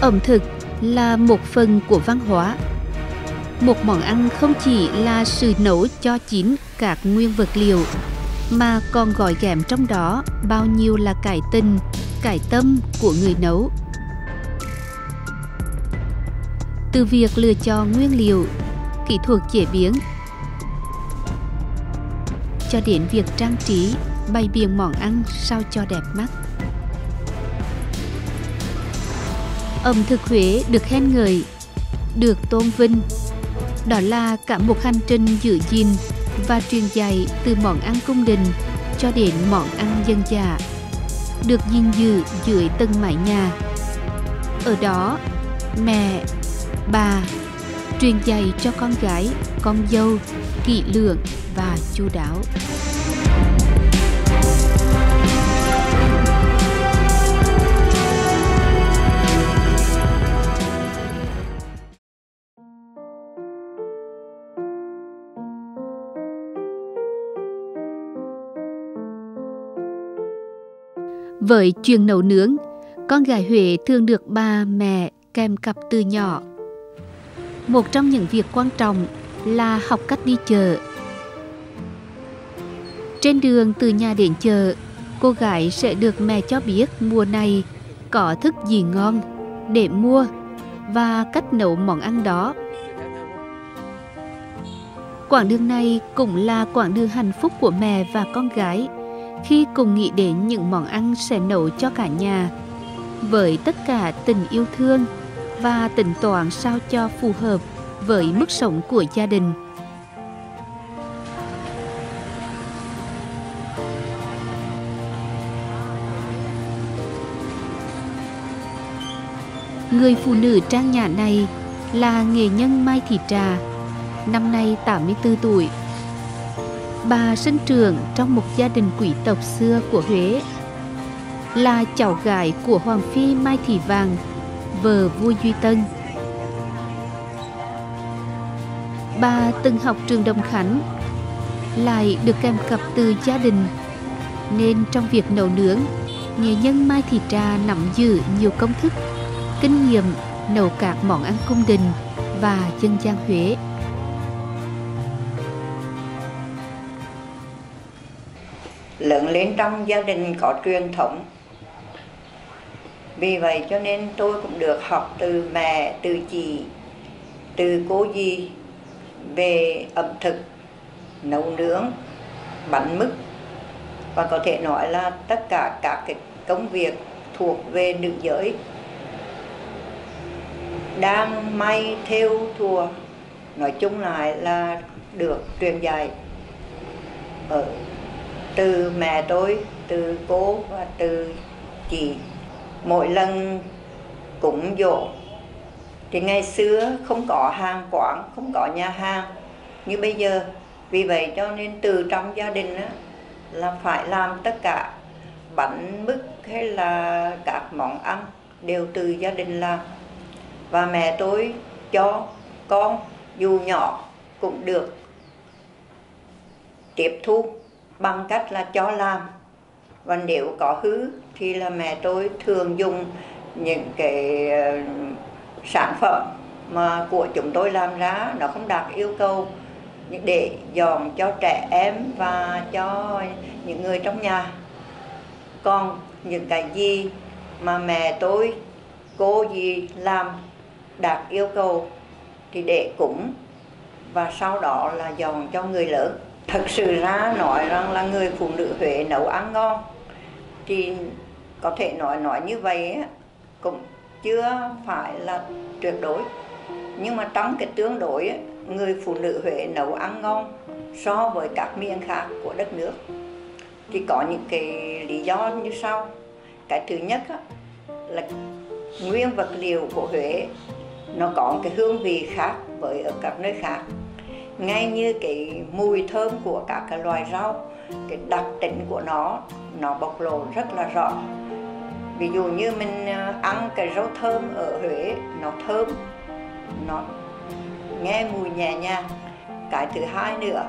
Ẩm thực là một phần của văn hóa. Một món ăn không chỉ là sự nấu cho chín các nguyên vật liệu mà còn gọi ghém trong đó bao nhiêu là cải tình, cải tâm của người nấu. Từ việc lựa chọn nguyên liệu, kỹ thuật chế biến cho đến việc trang trí, bày biện món ăn sao cho đẹp mắt. Ẩm thực Huế được khen ngợi, được tôn vinh. Đó là cả một hành trình giữ gìn và truyền dạy từ món ăn cung đình cho đến món ăn dân dã, được gìn giữ dưới từng mái nhà. Ở đó, mẹ, bà truyền dạy cho con gái, con dâu kỹ lưỡng và chu đáo. Với chuyện nấu nướng, con gái Huệ thường được ba mẹ kèm cặp từ nhỏ. Một trong những việc quan trọng là học cách đi chợ. Trên đường từ nhà đến chợ, cô gái sẽ được mẹ cho biết mùa này có thức gì ngon để mua và cách nấu món ăn đó. Quãng đường này cũng là quãng đường hạnh phúc của mẹ và con gái khi cùng nghĩ đến những món ăn sẽ nấu cho cả nhà với tất cả tình yêu thương và tính toán sao cho phù hợp với mức sống của gia đình. Người phụ nữ trang nhã này là nghệ nhân Mai Thị Trà, năm nay 84 tuổi. Bà sinh trưởng trong một gia đình quý tộc xưa của Huế, là cháu gái của Hoàng Phi Mai Thị Vàng, vợ vua Duy Tân. Bà từng học trường Đồng Khánh, lại được kèm cặp từ gia đình, nên trong việc nấu nướng, nghệ nhân Mai Thị Trà nắm giữ nhiều công thức, kinh nghiệm nấu các món ăn cung đình và dân gian Huế. Lên trong gia đình có truyền thống. Vì vậy cho nên tôi cũng được học từ mẹ, từ chị, từ cô dì về ẩm thực, nấu nướng, bánh mứt. Và có thể nói là tất cả các cái công việc thuộc về nữ giới đang may theo thùa, nói chung lại là được truyền dạy ở từ mẹ tôi từ cô và từ chị. Mỗi lần cúng dỗ. Thì ngày xưa không có hàng quán không có nhà hàng như bây giờ. Vì vậy cho nên từ trong gia đình á, là phải làm tất cả bánh mứt hay là các món ăn đều từ gia đình làm. Và mẹ tôi cho con dù nhỏ cũng được tiếp thu bằng cách là cho làm. Và nếu có hư thì là mẹ tôi thường dùng những cái ờ, sản phẩm mà của chúng tôi làm ra, nó không đạt yêu cầu. Để dọn cho trẻ em và cho những người trong nhà. Còn những cái gì mà mẹ tôi, cô gì làm đạt yêu cầu thì để cúng và sau đó là dọn cho người lớn thật sự ra nói rằng là người phụ nữ Huế nấu ăn ngon, thì có thể nói nói như vậy cũng chưa phải là tuyệt đối. Nhưng mà trong cái tương đối người phụ nữ Huế nấu ăn ngon so với các miền khác của đất nước. Thì có những cái lý do như sau. Cái thứ nhất là nguyên vật liệu của Huế, nó có cái hương vị khác với ở các nơi khác ngay như cái mùi thơm của các cái loài rau cái đặc tính của nó nó bộc lộ rất là rõ. Ví dụ như mình à, ăn cái rau thơm ở Huế nó thơm nó nghe mùi nhẹ nhàng. Cái thứ hai nữa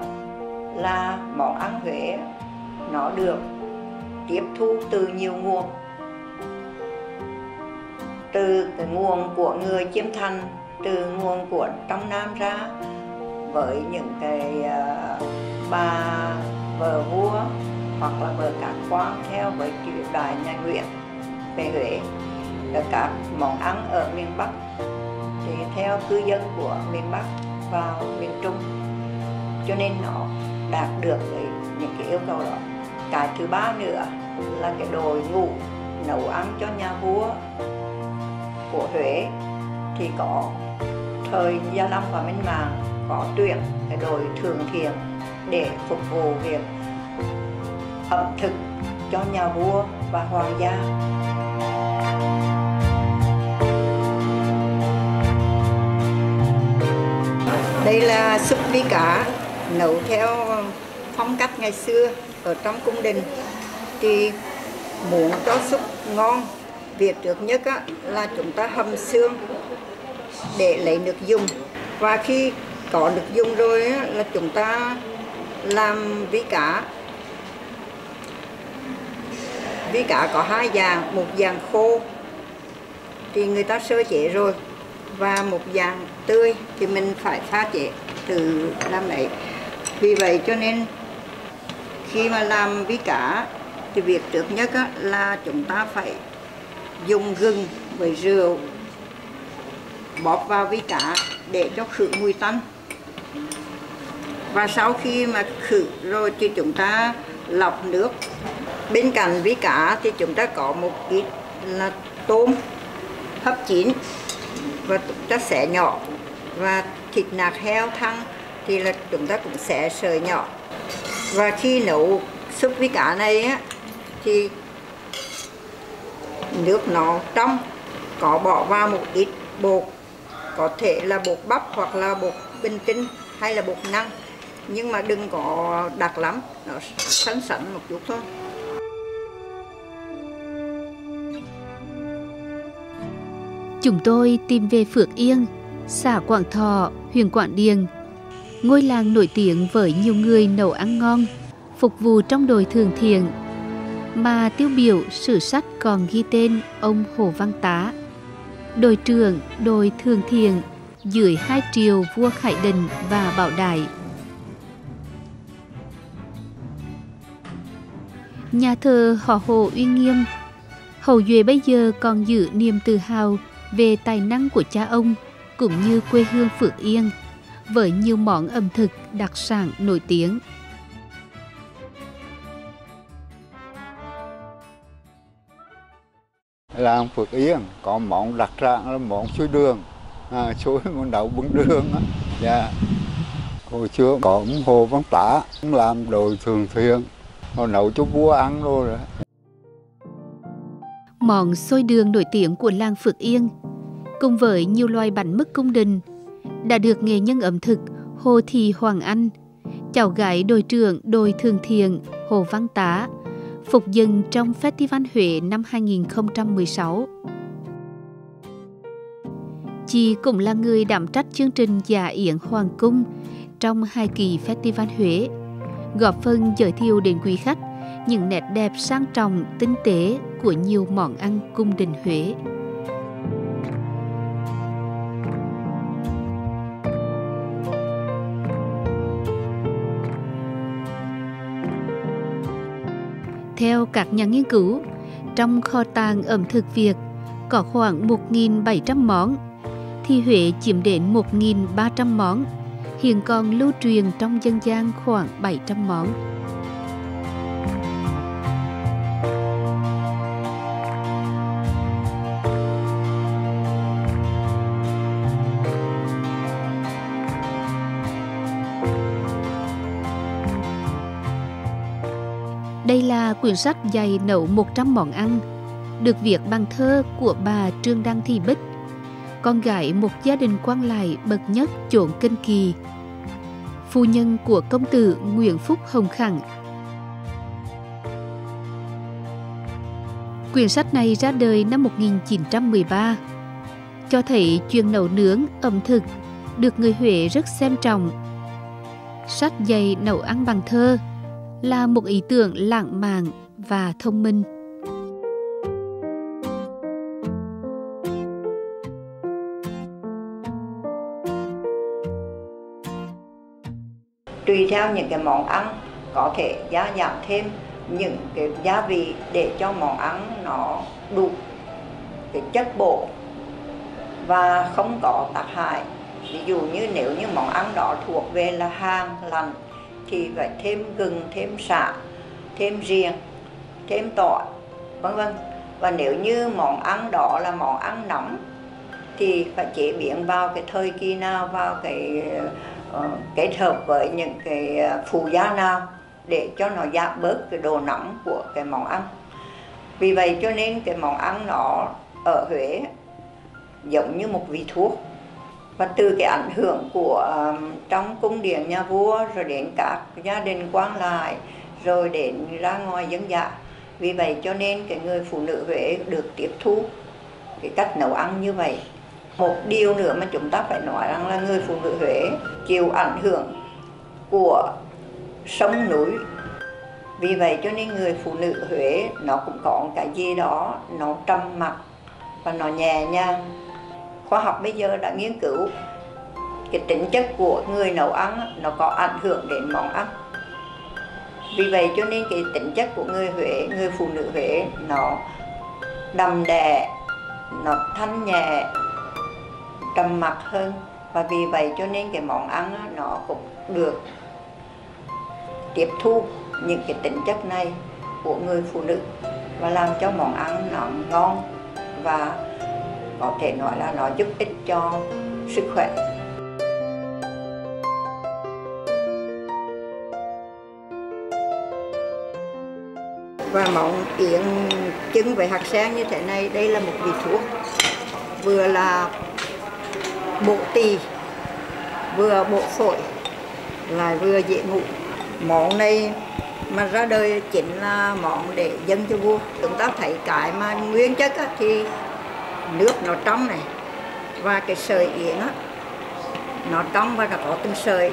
là món ăn Huế nó được tiếp thu từ nhiều nguồn. Từ cái nguồn của người chiếm thành từ nguồn của trong nam ra với những cái uh, bà vợ vua hoặc là vợ các quan theo với triều đại nhà Nguyễn về Huế. Các món ăn ở miền Bắc thì theo cư dân của miền Bắc vào miền Trung. Cho nên nó đạt được cái, những cái yêu cầu đó. Cái thứ ba nữa là cái đội ngũ nấu ăn cho nhà vua của Huế thì có thời Gia Long và Minh Mạng có tuyển đội thường thiện để phục vụ việc ẩm thực cho nhà vua và hoàng gia. Đây là súp vi cá nấu theo phong cách ngày xưa ở trong cung đình thì muốn cho súp ngon việc trước nhất á, là chúng ta hầm xương để lấy nước dùng và khi có được dùng rồi á, là chúng ta làm ví cá. Ví cá có hai dạng một dạng khô thì người ta sơ chế rồi và một dạng tươi thì mình phải pha chế từ làm đấy. Vì vậy cho nên khi mà làm ví cá thì việc trước nhất á, là chúng ta phải dùng gừng với rượu bóp vào ví cá để cho khử mùi tanh và sau khi mà khử rồi thì chúng ta lọc nước. Bên cạnh với cá thì chúng ta có một ít là tôm, hấp chín. Và chúng ta xẻ nhỏ. Và thịt nạc heo thăng thì là chúng ta cũng xẻ sợi nhỏ. Và khi nấu súp với cá này á, thì nước nó trong, có bỏ vào một ít bột. Có thể là bột bắp hoặc là bột bình tinh hay là bột năng nhưng mà đừng có đặc lắm nó sánh sẵn một chút thôi Chúng tôi tìm về Phước Yên, xã Quảng Thọ, huyện Quảng Điền. Ngôi làng nổi tiếng với nhiều người nấu ăn ngon, phục vụ trong đồi thường thiện. Mà tiêu biểu sử sách còn ghi tên ông Hồ Văn Tá, đồi trưởng, đồi thường thiện, dưới hai triều vua Khải Định và Bảo Đại. Nhà thờ họ Hồ uy nghiêm, Hầu Duệ bây giờ còn giữ niềm tự hào về tài năng của cha ông cũng như quê hương Phượng Yên với nhiều món ẩm thực đặc sản nổi tiếng. Làng Phước Yên có món đặc sản là món suối đường, à, suối món đậu bún đường đó. Dạ. Hồi xưa có ông Hồ Văn Tả làm đồ thường thuyền họ nấu cho vua ăn luôn rồi. Món xôi đường nổi tiếng của làng Phước Yên cùng với nhiều loài bánh mứt cung đình đã được nghệ nhân ẩm thực Hồ Thị Hoàng Anh, cháu gái đội trưởng đội thường thiện Hồ Văn Tá, phục dựng trong Festival Huế năm 2016. Chị cũng là người đảm trách chương trình Dạ Yến Hoàng Cung trong hai kỳ Festival Huế, góp phần giới thiệu đến quý khách những nét đẹp sang trọng, tinh tế của nhiều món ăn cung đình Huế. Theo các nhà nghiên cứu, trong kho tàng ẩm thực Việt có khoảng 1.700 món, thì Huế chiếm đến 1.300 món, hiện còn lưu truyền trong dân gian khoảng 700 món. Đây là quyển sách dày nấu 100 món ăn, được viết bằng thơ của bà Trương Đăng Thị Bích, con gái một gia đình quan lại bậc nhất chốn kinh kỳ, phu nhân của công tử Nguyễn Phúc Hồng Khẳng. Quyển sách này ra đời năm 1913, cho thấy chuyện nấu nướng, ẩm thực được người Huế rất xem trọng. Sách dày nấu ăn bằng thơ là một ý tưởng lãng mạn và thông minh tùy theo những cái món ăn có thể gia giảm thêm những cái gia vị để cho món ăn nó đủ cái chất bổ và không có tác hại. Ví dụ như nếu như món ăn đó thuộc về là hàng lành thì phải thêm gừng, thêm sả, thêm riềng thêm tỏi, vân vân. Và nếu như món ăn đó là món ăn nóng thì phải chế biến vào cái thời kỳ nào, vào cái Ờ, kết hợp với những cái ờ, phụ gia nào để cho nó giảm bớt cái độ nóng của cái món ăn. Vì vậy cho nên cái món ăn nó ở Huế giống như một vị thuốc. Và từ cái ảnh hưởng của um, trong cung điện nhà vua rồi đến các gia đình quan lại rồi đến ra ngoài dân dạ vì vậy cho nên cái người phụ nữ Huế được tiếp thu cái cách nấu ăn như vậy một điều nữa mà chúng ta phải nói rằng là người phụ nữ Huế chịu ảnh hưởng của sông núi. Vì vậy cho nên người phụ nữ Huế nó cũng có cái gì đó, nó trầm mặc và nó nhẹ nhàng. Khoa học bây giờ đã nghiên cứu cái tính chất của người nấu ăn, nó có ảnh hưởng đến món ăn. Vì vậy cho nên cái tính chất của người Huế, người phụ nữ Huế nó đầm đè nó thanh nhẹ trầm mặc hơn. Và vì vậy cho nên cái món ăn nó cũng được tiếp thu những cái tính chất này của người phụ nữ và làm cho món ăn nó ngon và có thể nói là nó giúp ích cho sức khỏe. Và món yến trứng với hạt sen như thế này, đây là một vị thuốc, vừa là bộ tỳ vừa bộ phổi lại vừa dễ ngủ. Món này mà ra đời chính là món để dân cho vua. Chúng ta thấy cái mà nguyên chất á, thì nước nó trong này và cái sợi yến á, nó trong và nó có từng sợi.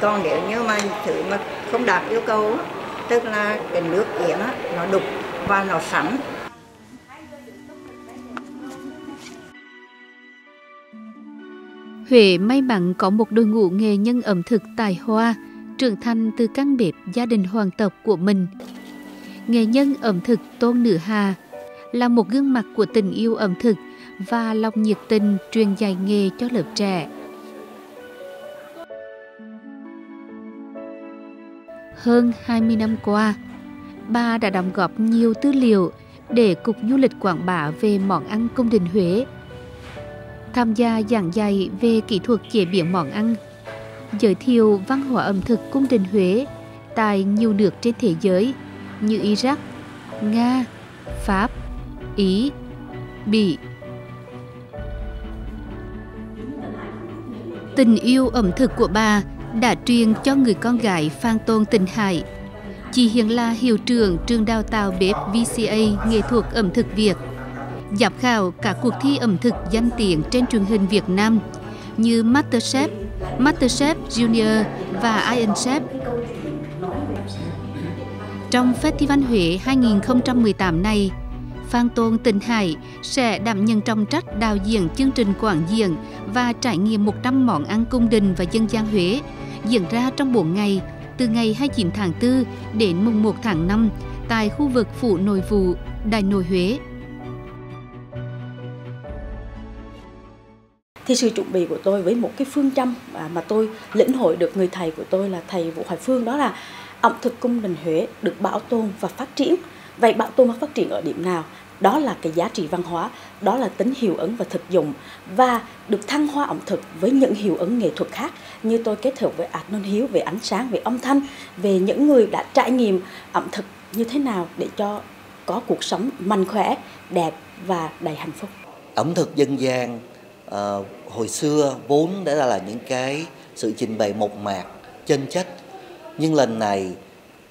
Còn nếu như mà thứ mà không đạt yêu cầu á, tức là cái nước yến á, nó đục và nó sẵn. Huế may mắn có một đội ngũ nghề nhân ẩm thực tài hoa, trưởng thành từ căn bếp gia đình hoàng tộc của mình. Nghệ nhân ẩm thực Tôn Nữ Hà là một gương mặt của tình yêu ẩm thực và lòng nhiệt tình truyền dạy nghề cho lớp trẻ. Hơn 20 năm qua, bà đã đóng góp nhiều tư liệu để Cục Du lịch quảng bá về món ăn cung đình Huế. Tham gia giảng dạy về kỹ thuật chế biến món ăn, giới thiệu văn hóa ẩm thực cung đình Huế tại nhiều nước trên thế giới như Iraq, Nga, Pháp, Ý, Bỉ. Tình yêu ẩm thực của bà đã truyền cho người con gái Phan Tôn Tình Hải. Chị hiện là hiệu trưởng trường đào tạo bếp VCA nghệ thuật ẩm thực Việt. Giám khảo các cuộc thi ẩm thực danh tiếng trên truyền hình Việt Nam như MasterChef, MasterChef Junior và Iron Chef. Trong Festival Huế 2018 này, Phan Tôn Tình Hải sẽ đảm nhận trọng trách đạo diễn chương trình quảng diễn và trải nghiệm 100 món ăn cung đình và dân gian Huế diễn ra trong 4 ngày, từ ngày 29 tháng 4 đến mùng 1 tháng 5 tại khu vực Phủ Nội vụ, Đại Nội Huế. Thì sự chuẩn bị của tôi với một cái phương châm mà tôi lĩnh hội được người thầy của tôi là thầy Vũ Hoài Phương đó là ẩm thực cung đình Huế được bảo tồn và phát triển. Vậy bảo tồn và phát triển ở điểm nào? Đó là cái giá trị văn hóa, đó là tính hiệu ứng và thực dụng và được thăng hoa ẩm thực với những hiệu ứng nghệ thuật khác như tôi kết hợp với art non hiếu về ánh sáng, về âm thanh, về những người đã trải nghiệm ẩm thực như thế nào để cho có cuộc sống mạnh khỏe, đẹp và đầy hạnh phúc. Ẩm thực dân gian uh, hồi xưa vốn đã là những cái sự trình bày mộc mạc chân chất. Nhưng lần này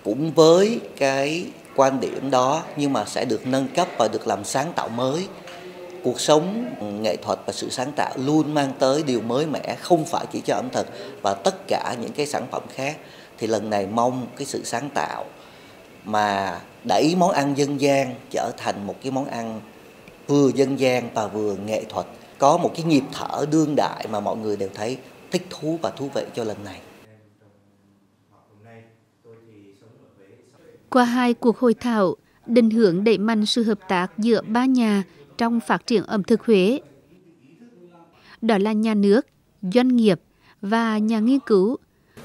cũng với cái quan điểm đó nhưng mà sẽ được nâng cấp và được làm sáng tạo mới. Cuộc sống ừ, nghệ thuật và sự sáng tạo luôn mang tới điều mới mẻ không phải chỉ cho ẩm thực và tất cả những cái sản phẩm khác. Thì lần này mong cái sự sáng tạo mà đẩy món ăn dân gian trở thành một cái món ăn vừa dân gian và vừa nghệ thuật có một cái nhịp thở đương đại mà mọi người đều thấy thích thú và thú vị cho lần này. Qua hai cuộc hội thảo, định hưởng đẩy mạnh sự hợp tác giữa ba nhà trong phát triển ẩm thực Huế. Đó là nhà nước, doanh nghiệp và nhà nghiên cứu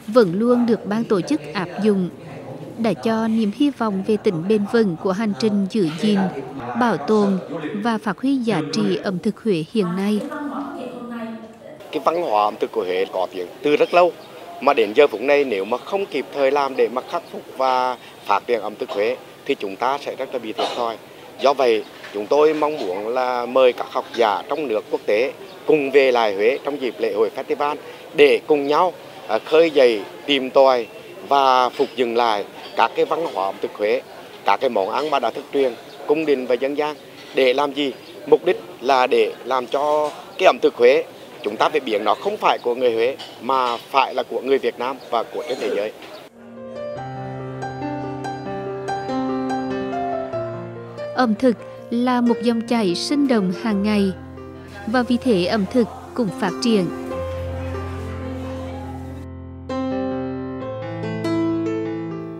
vẫn luôn được ban tổ chức áp dụng đã cho niềm hy vọng về tính bền vững của hành trình giữ gìn, bảo tồn và phát huy giá trị ẩm thực Huế hiện nay. Cái văn hóa ẩm thực của Huế có tiếng từ rất lâu mà đến giờ phút này nếu mà không kịp thời làm để mà khắc phục và phát triển ẩm thực Huế thì chúng ta sẽ rất là bị thiệt thòi. Do vậy, chúng tôi mong muốn là mời các học giả trong nước quốc tế cùng về lại Huế trong dịp lễ hội festival để cùng nhau à, khơi dậy, tìm tòi và phục dựng lại các cái văn hóa ẩm thực Huế, các cái món ăn mà đã thức truyền, cung đình và dân gian để làm gì? Mục đích là để làm cho cái ẩm thực Huế chúng ta phải biến nó không phải của người Huế mà phải là của người Việt Nam và của trên thế giới. Ẩm thực là một dòng chảy sinh động hàng ngày và vì thế ẩm thực cũng phát triển.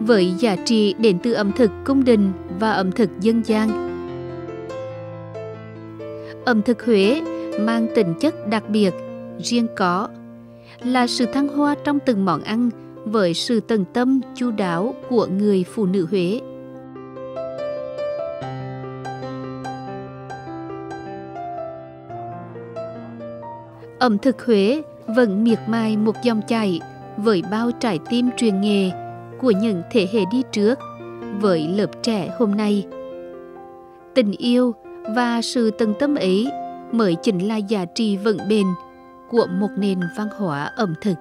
Với giá trị đến từ ẩm thực cung đình và ẩm thực dân gian. Ẩm thực Huế mang tính chất đặc biệt, riêng có, là sự thăng hoa trong từng món ăn với sự tận tâm chu đáo của người phụ nữ Huế. Ẩm thực Huế vẫn miệt mài một dòng chảy với bao trái tim truyền nghề của những thế hệ đi trước với lớp trẻ hôm nay. Tình yêu và sự tận tâm ấy mới chính là giá trị vững bền của một nền văn hóa ẩm thực